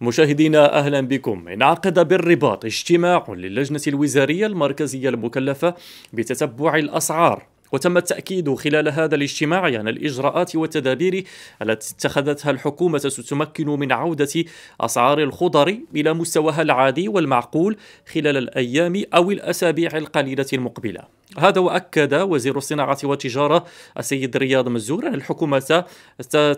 مشاهدينا أهلا بكم. انعقد بالرباط اجتماع للجنة الوزارية المركزية المكلفة بتتبع الأسعار. وتم التأكيد خلال هذا الاجتماع أن الإجراءات والتدابير التي اتخذتها الحكومة ستمكن من عودة أسعار الخضر إلى مستواها العادي والمعقول خلال الأيام أو الأسابيع القليلة المقبلة. هذا وأكد وزير الصناعة والتجارة السيد رياض مزور أن الحكومة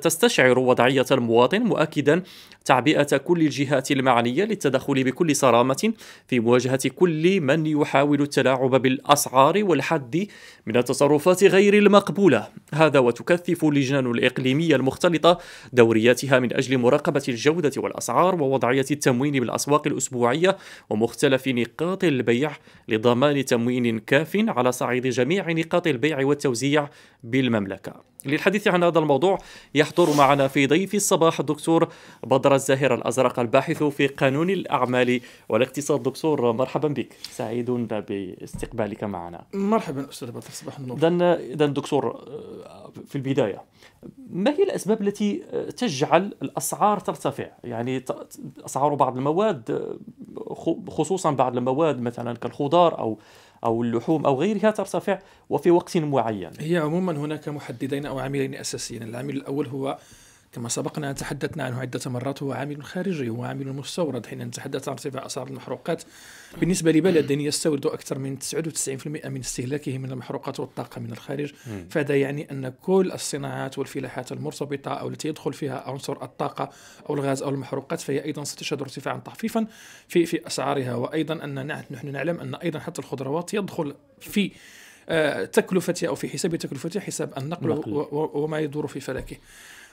تستشعر وضعية المواطن مؤكدا تعبئة كل الجهات المعنية للتدخل بكل صرامة في مواجهة كل من يحاول التلاعب بالأسعار والحد من التصرفات غير المقبولة. هذا وتكثف اللجان الإقليمية المختلطة دورياتها من أجل مراقبة الجودة والأسعار ووضعية التموين بالأسواق الأسبوعية ومختلف نقاط البيع لضمان تموين كاف على صعيد جميع نقاط البيع والتوزيع بالمملكة. للحديث عن هذا الموضوع يحضر معنا في ضيف الصباح الدكتور بدر الزاهر الأزرق الباحث في قانون الأعمال والاقتصاد. دكتور مرحبا بك. سعيد باستقبالك معنا. مرحبا أستاذ بدر صباح النور. اذا دكتور في البداية ما هي الأسباب التي تجعل الأسعار ترتفع؟ يعني أسعار بعض المواد خصوصا بعض المواد مثلا كالخضار أو أو اللحوم أو غيرها ترتفع وفي وقت معين. هي عموما هناك محددين أو عاملين أساسيين. العامل الأول هو كما سبقنا تحدثنا عنه عدة مرات هو عامل خارجي هو عامل مستورد. حين نتحدث عن ارتفاع أسعار المحروقات بالنسبة لبلد يستورد أكثر من 99% من استهلاكه من المحروقات والطاقة من الخارج. فهذا يعني أن كل الصناعات والفلاحات المرتبطة أو التي يدخل فيها عنصر الطاقة أو الغاز أو المحروقات فهي أيضا ستشهد ارتفاعا طفيفا في في أسعارها. وأيضا أن نحن نعلم أن أيضا حتى الخضروات يدخل في آه، تكلفتها أو في حساب تكلفتها حساب النقل وما يدور في فلكه.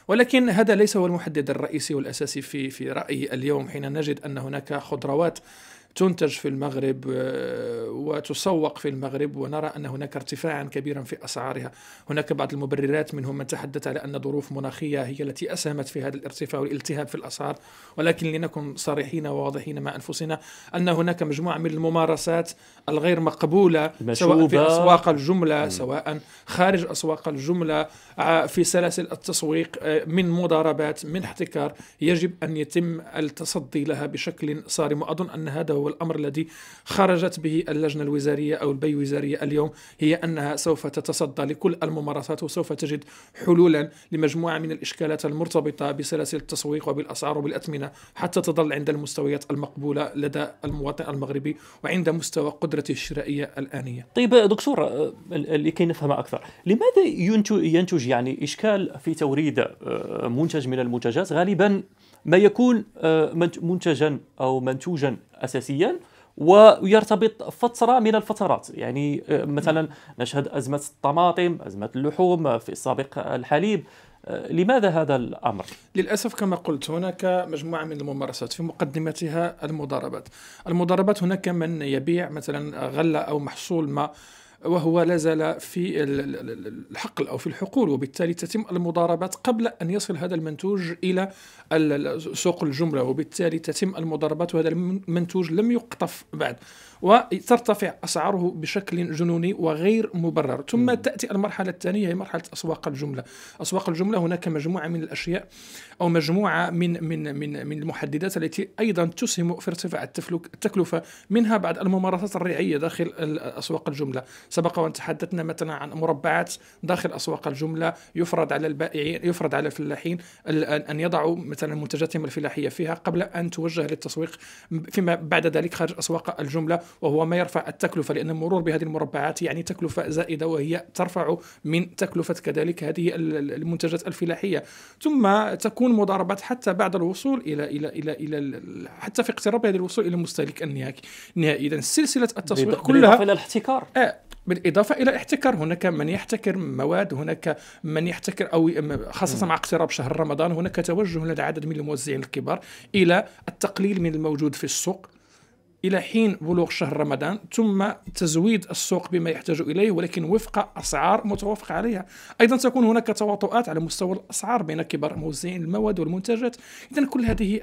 ولكن هذا ليس هو المحدد الرئيسي والأساسي في في رأيي اليوم حين نجد أن هناك خضروات تنتج في المغرب آه، وتسوق في المغرب ونرى أن هناك ارتفاعا كبيرا في أسعارها. هناك بعض المبررات منهم من تحدث على أن ظروف مناخية هي التي أسهمت في هذا الارتفاع والالتهاب في الأسعار. ولكن لنكن صريحين وواضحين مع أنفسنا أن هناك مجموعة من الممارسات الغير مقبولة سواء في أسواق الجملة سواء خارج أسواق الجملة آه، في سلاسل التسويق آه، من مضاربات من احتكار. يجب أن يتم التصدي لها بشكل صارم. وأظن أن هذا هو الأمر الذي خرجت به اللجنة الوزارية أو البي الوزارية اليوم هي أنها سوف تتصدى لكل الممارسات وسوف تجد حلولا لمجموعة من الإشكالات المرتبطة بسلاسل التسويق وبالأسعار وبالأثمنة حتى تظل عند المستويات المقبولة لدى المواطن المغربي وعند مستوى قدرته الشرائية الآنية. طيب دكتور لكي نفهم أكثر لماذا ينتج يعني إشكال في توريد آه، منتج من المنتجات غالبا ما يكون آه، منتجا أو منتوجا أساسيا ويرتبط فترة من الفترات يعني آه، مثلا نشهد أزمة الطماطم أزمة اللحوم في السابق الحليب آه، لماذا هذا الأمر؟ للأسف كما قلت هناك مجموعة من الممارسات في مقدمتها المضاربات. المضاربات هناك من يبيع مثلا غلة أو محصول ما وهو لا زال في الحقل أو في الحقول وبالتالي تتم المضاربات قبل أن يصل هذا المنتوج إلى سوق الجملة وبالتالي تتم المضاربات وهذا المنتوج لم يقطف بعد وترتفع أسعاره بشكل جنوني وغير مبرر. ثم تأتي المرحلة الثانية هي مرحلة أسواق الجملة. أسواق الجملة هناك مجموعة من الأشياء أو مجموعة من من من من المحددات التي أيضا تسهم في ارتفاع التكلفة منها بعض الممارسات الريعيه داخل أسواق الجملة. سبق وأن تحدثنا مثلا عن مربعات داخل أسواق الجملة يفرض على البائعين يفرض على الفلاحين ان يضعوا مثلا منتجاتهم الفلاحية فيها قبل أن توجه للتسويق فيما بعد ذلك خارج أسواق الجملة وهو ما يرفع التكلفة لأن المرور بهذه المربعات يعني تكلفة زائدة وهي ترفع من تكلفة كذلك هذه المنتجات الفلاحية. ثم تكون مضاربات حتى بعد الوصول إلى إلى إلى إلى حتى في اقتراب هذا الوصول إلى المستهلك النهائي. اذا سلسلة التسويق كلها إلى الاحتكار. آه بالإضافة إلى الاحتكار. هناك من يحتكر مواد هناك من يحتكر أو خاصة مع اقتراب شهر رمضان هناك توجه لدى عدد من الموزعين الكبار إلى التقليل من الموجود في السوق. إلى حين بلوغ شهر رمضان ثم تزويد السوق بما يحتاج إليه ولكن وفق أسعار متوافق عليها. أيضا تكون هناك تواطؤات على مستوى الأسعار بين كبار موزعين المواد والمنتجات. اذا كل هذه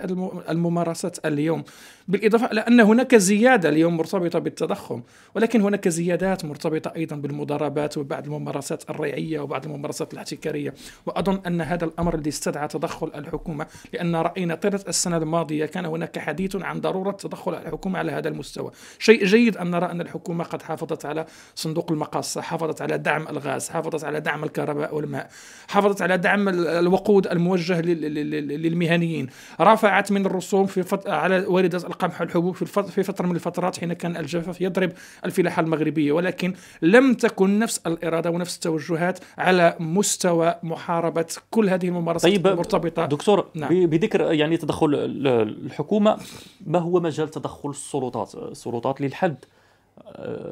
الممارسات اليوم بالإضافة إلى أن هناك زيادة اليوم مرتبطة بالتضخم ولكن هناك زيادات مرتبطة أيضا بالمضاربات وبعض الممارسات الريعية وبعض الممارسات الاحتكارية. وأظن أن هذا الأمر الذي استدعى تدخل الحكومة لأن رأينا طيلة السنة الماضية كان هناك حديث عن ضرورة تدخل الحكومة على هذا المستوى. شيء جيد أن نرى أن الحكومة قد حافظت على صندوق المقاصه حافظت على دعم الغاز حافظت على دعم الكهرباء والماء حافظت على دعم الوقود الموجه للمهنيين. رفعت من الرسوم في فت... على واردات القمح والحبوب في, في فترة من الفترات حين كان الجفاف يضرب الفلاحة المغربية ولكن لم تكن نفس الإرادة ونفس التوجهات على مستوى محاربة كل هذه الممارسات طيب المرتبطة. دكتور نعم. بذكر يعني تدخل الحكومة ما هو مجال تدخل السلطات السلطات للحد.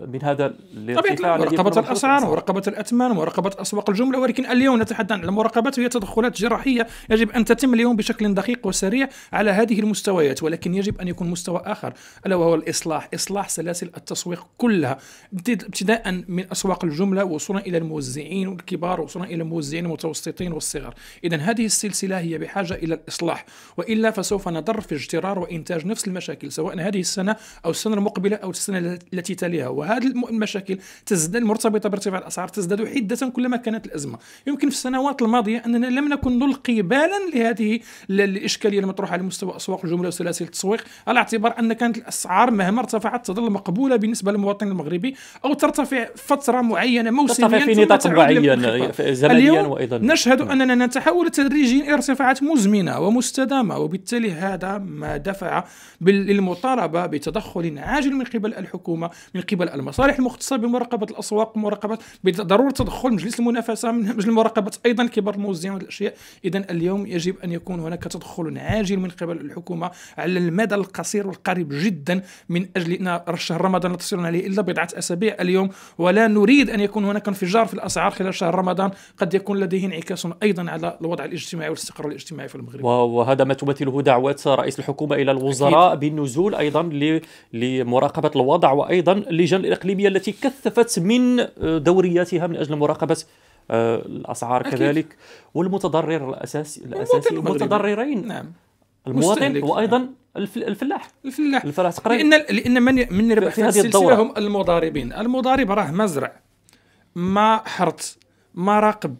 من هذا طبعا مراقبة الأسعار ومراقبة الأثمان ومراقبة أسواق الجملة ولكن اليوم نتحدث عن المراقبات. وهي تدخلات جراحية يجب أن تتم اليوم بشكل دقيق وسريع على هذه المستويات ولكن يجب أن يكون مستوى آخر ألا وهو الإصلاح. إصلاح سلاسل التسويق كلها ابتداء من أسواق الجملة وصولا إلى الموزعين الكبار وصولا إلى الموزعين المتوسطين والصغار. إذا هذه السلسلة هي بحاجة إلى الإصلاح وإلا فسوف نضر في اجترار وإنتاج نفس المشاكل سواء هذه السنة أو السنة المقبلة أو السنة التي التي تليها وهذه المشاكل تزداد مرتبطه بارتفاع الأسعار تزداد حده كلما كانت الأزمة. يمكن في السنوات الماضية أننا لم نكن نلقي بالا لهذه الإشكالية المطروحه على مستوى أسواق الجملة وسلاسل التسويق على اعتبار أن كانت الأسعار مهما ارتفعت تظل مقبولة بالنسبة للمواطن المغربي أو ترتفع فترة معينة موسميا ترتفع في نطاق معين زمنيا وأيضا. نشهد نعم. أننا نتحول تدريجيا إلى ارتفاعات مزمنة ومستدامة وبالتالي هذا ما دفع للمطالبة بتدخل عاجل من قبل الحكومة من قبل المصالح المختصة بمراقبة الأسواق ومراقبه بضروره تدخل مجلس المنافسة من أجل مراقبه أيضا كبار الموزعين والاشياء اذا اليوم يجب أن يكون هناك تدخل عاجل من قبل الحكومة على المدى القصير والقريب جدا من أجل إن شهر رمضان لا تصير عليه إلا بضعة أسابيع اليوم. ولا نريد أن يكون هناك انفجار في الأسعار خلال شهر رمضان. قد يكون لديه انعكاس أيضا على الوضع الاجتماعي والاستقرار الاجتماعي في المغرب. وهذا ما تمثله دعوه رئيس الحكومة إلى الوزراء بالنزول أيضا لمراقبة الوضع وأيضا اللجان الإقليمية التي كثفت من آه، دورياتها من أجل مراقبة آه، الأسعار أكيد. كذلك والمتضرر الأساسي الاساسي المتضررين. نعم. المواطن وأيضا نعم. الفلاح. الفلاح. الفلاح تقريبا. لأن لأن من من يربح في هذه السلسله هم المضاربين. المضارب راه مزرع ما حرث ما راقب.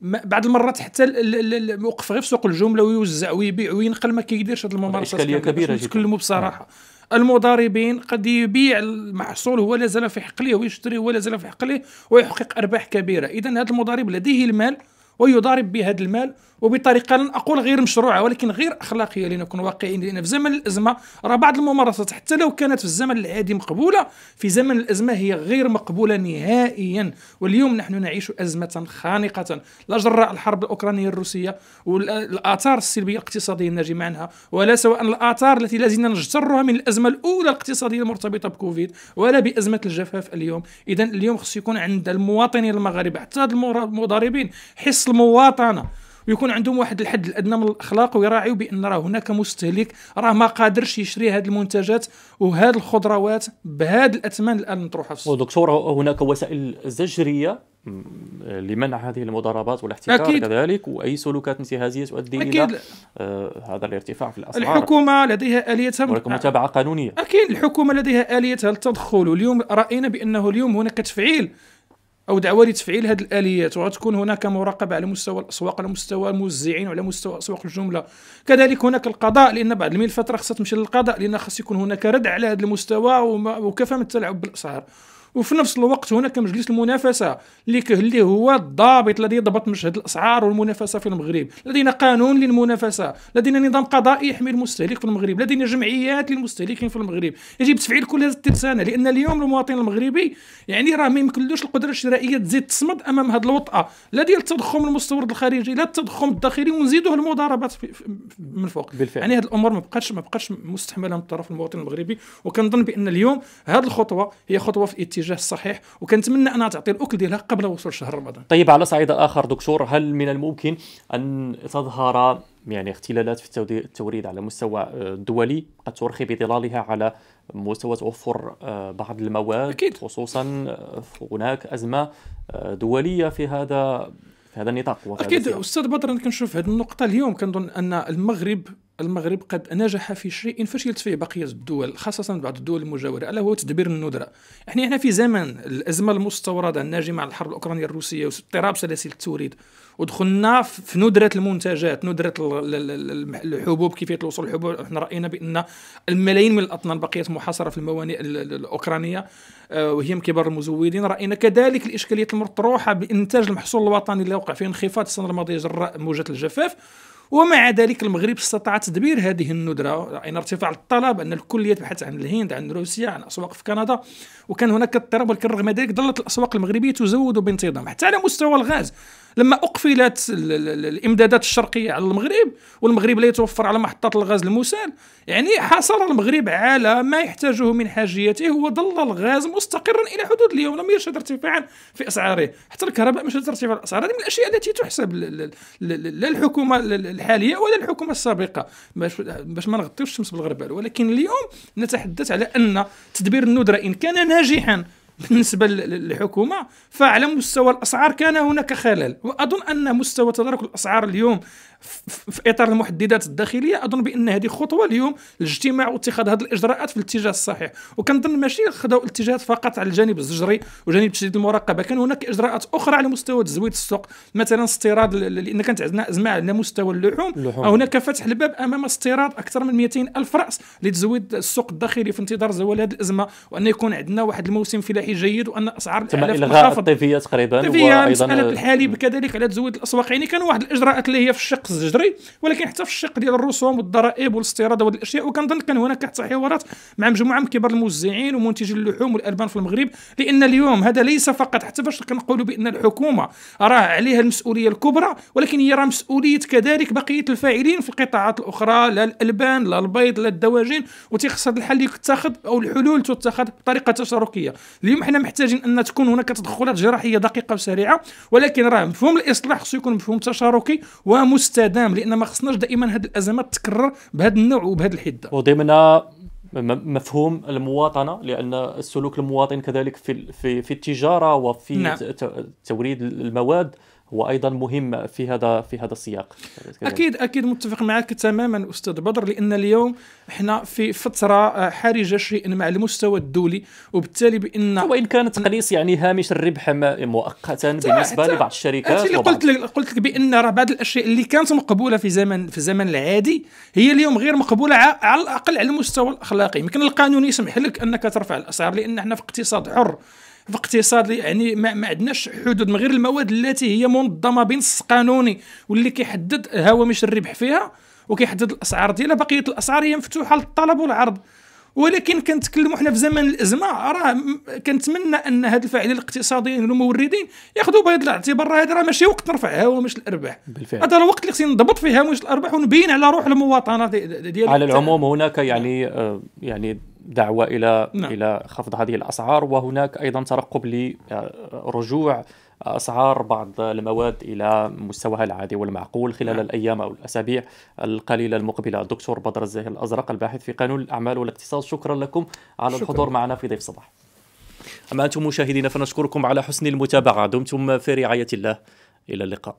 بعض المرات حتى الموقف غير في سوق الجملة ويوزع ويبيع وينقل ما كيديرش هذه الممارسات اشكاليه كبيرة جدا. نتكلموا بصراحة. المضاربين قد يبيع المحصول هو لا زال في حقله ويشتري هو لا زال في حقله ويحقق أرباح كبيرة. اذا هذا المضارب لديه المال ويضارب بهذا المال وبطريقة لن أقول غير مشروعة ولكن غير أخلاقية لنكون واقعيين لأن في زمن الأزمة راه بعض الممارسات حتى لو كانت في الزمن العادي مقبولة في زمن الأزمة هي غير مقبولة نهائيا. واليوم نحن نعيش أزمة خانقة. لا جراء الحرب الأوكرانية الروسية والاثار السلبية الاقتصادية الناجمة عنها ولا سواء الآثار التي لازلنا نجترها من الأزمة الأولى الاقتصادية المرتبطة بكوفيد ولا بأزمة الجفاف اليوم. اذا اليوم خص يكون عند المواطنين المغاربة حتى المضاربين حس المواطنه ويكون عندهم واحد الحد الأدنى من الأخلاق ويراعيوا بأن راه هناك مستهلك راه ما قادرش يشري هذه المنتجات وهذه الخضروات بهذه الأثمان الآن مطروحه في دكتور هناك وسائل زجرية لمنع هذه المضاربات والاحتكار أكيد. كذلك وأي سلوكات انتهازية تؤدي أكيد. إلى آه هذا الارتفاع في الأسعار الحكومة لديها آليتها ولكن متابعة قانونية أكيد الحكومة لديها آليتها للتدخل واليوم رأينا بأنه اليوم هناك تفعيل أو دعوة لتفعيل هذه الآليات وغتكون هناك مراقبة على مستوى الاسواق على مستوى الموزعين وعلى مستوى اسواق الجملة. كذلك هناك القضاء لأن بعد الملفات راه خصها تمشي للقضاء لأن خص يكون هناك ردع على هذا المستوى وكفى من التلاعب بالأسعار. وفي نفس الوقت هناك مجلس المنافسة اللي هو الضابط الذي يضبط مشهد الأسعار والمنافسة في المغرب لدينا قانون للمنافسة لدينا نظام قضائي يحمي المستهلك في المغرب لدينا جمعيات للمستهلكين في المغرب. يجب تفعيل كل هذه الترسانه لأن اليوم المواطن المغربي يعني راه ما يمكنلوش القدرة الشرائية تزيد تصمد أمام هذه الوطأة. لا ديال التضخم المستورد الخارجي لا التضخم الداخلي ونزيدوه المضاربات من فوق. بالفعل. يعني هذه الأمور ما بقاتش ما بقاتش مستحملة من طرف المواطن المغربي وكنظن بأن اليوم هذه الخطوة هي خطوة في إتجاه الاتجاه الصحيح وكنتمنى أنها تعطي الأكل ديالها قبل وصول شهر رمضان. طيب على صعيد آخر دكتور هل من الممكن أن تظهر يعني اختلالات في التوريد على مستوى آه، دولي؟ قد ترخي بظلالها على مستوى توفر آه، بعض المواد أكيد. خصوصا آه، هناك أزمة دولية في هذا في هذا النطاق أكيد أستاذ بدر أنا كنشوف هذه النقطة اليوم كنظن أن المغرب المغرب قد نجح في شيء فشلت فيه بقية الدول خاصة بعض الدول المجاورة ألا هو تدبير الندرة. إحنا هنا في زمن الأزمة المستوردة الناجمة عن الحرب الأوكرانية الروسية واضطراب سلاسل التوريد ودخلنا في ندرة المنتجات ندرة الحبوب كيفية الوصول للحبوب. إحنا رأينا بأن الملايين من الأطنان بقيت محاصرة في الموانئ الأوكرانية آه، وهي من كبار المزودين. رأينا كذلك الإشكاليات المطروحة بإنتاج المحصول الوطني اللي وقع فيه انخفاض السنة الماضيه جراء موجه الجفاف ومع ذلك المغرب استطاع تدبير هذه الندرة راينا ارتفاع الطلب أن الكل يتبحث عن الهند عن روسيا عن أسواق في كندا وكان هناك اضطراب ولكن رغم ذلك ظلت الأسواق المغربية تزود بانتظام. حتى على مستوى الغاز لما أقفلت الإمدادات الشرقية على المغرب والمغرب لا يتوفر على محطات الغاز المسال يعني حصل المغرب على ما يحتاجه من حاجيته وظل الغاز مستقرا إلى حدود اليوم لم يشهد ارتفاعا في أسعاره. حتى الكهرباء مشهد ارتفاع الاسعار هذه من الأشياء التي تحسب لا الحكومة الحالية ولا الحكومة السابقة. باش ما نغطيوش الشمس بالغربال ولكن اليوم نتحدث على أن تدبير الندرة إن كان ناجحا بالنسبة للحكومة فعلى مستوى الأسعار. كان هناك خلل. وأظن أن مستوى تدارك الأسعار اليوم في اطار المحددات الداخلية أظن بأن هذه خطوة اليوم الاجتماع واتخاذ هذه الإجراءات في الاتجاه الصحيح. وكنظن ماشي خذوا الاتجاهات فقط على الجانب الزجري وجانب تشديد المراقبة كان هناك إجراءات أخرى على مستوى تزويد السوق. مثلا استيراد لأن كانت عندنا إزمة على مستوى اللحوم اللحوم. هناك فتح الباب أمام استيراد أكثر من 200 ألف رأس لتزويد السوق الداخلي في انتظار زوال هذه الإزمة وأن يكون عندنا واحد الموسم فلاحي جيد وأن أسعار إلغاء الطيفيه تقريبا الطيفيه مساله الحليب كذلك على تزويد الاسواق يعني كان واحد الإجراءات اللي هي في الشق الزجري ولكن حتى في الشق ديال الرسوم والضرائب والاستيراد وهذه الأشياء وكنظن كان هناك حتى حوارات مع مجموعة من كبار الموزعين ومنتجي اللحوم والألبان في المغرب لأن اليوم هذا ليس فقط حتى فاش كنقولوا بأن الحكومة راه عليها المسؤولية الكبرى ولكن هي راه مسؤولية كذلك بقية الفاعلين في القطاعات الأخرى لا الألبان لا البيض لا الدواجن وتيخص هذا الحل يتخذ أو الحلول تتخذ بطريقة تشاركيه اليوم حنا محتاجين أن تكون هناك تدخلات جراحية دقيقة وسريعة ولكن راه مفهوم الإصلاح خصو يكون مفهوم تشاركي ومستدام لأن ما خصناش دائما هذه الأزمات تكرر بهذا النوع وبهذه الحدة وضمن مفهوم المواطنه لأن السلوك المواطن كذلك في في في التجاره وفي نعم. توريد المواد هو أيضا مهم في هذا في هذا السياق. أكيد أكيد متفق معك تماما أستاذ بدر لأن اليوم إحنا في فترة حرجة شيئا مع المستوى الدولي وبالتالي بأن وان كان تقليص يعني هامش الربح مؤقتا بالنسبة لبعض الشركات اللي قلت لك قلت لك بأن راه بعض الأشياء اللي كانت مقبولة في زمن في الزمن العادي هي اليوم غير مقبولة على الأقل على المستوى الأخلاقي. يمكن القانون يسمح لك أنك ترفع الأسعار لأن إحنا في اقتصاد حر. في اقتصاد يعني ما, ما عندناش حدود من غير المواد التي هي منظمة بنص قانوني واللي كيحدد هوامش الربح فيها وكيحدد الأسعار ديالها بقية الأسعار هي مفتوحة للطلب والعرض. ولكن كنتكلموا حنا في زمن الأزمة راه كنتمنى أن هاد الفاعلين الاقتصاديين والموردين ياخذوا بهذا الاعتبار راه هذا راه ماشي وقت نرفع هوامش الأرباح. بالفعل. هذا الوقت اللي خصني نضبط فيه هوامش الأرباح ونبين على روح المواطنة ديال على العموم هناك يعني آه يعني دعوة إلى نعم. إلى خفض هذه الأسعار وهناك أيضا ترقب لرجوع أسعار بعض المواد إلى مستواها العادي والمعقول خلال نعم. الأيام أو الأسابيع القليلة المقبلة الدكتور بدر الزاهر الأزرق الباحث في قانون الأعمال والاقتصاد شكرا لكم على شكرا. الحضور معنا في ضيف صباح أما أنتم مشاهدينا فنشكركم على حسن المتابعة دمتم في رعاية الله إلى اللقاء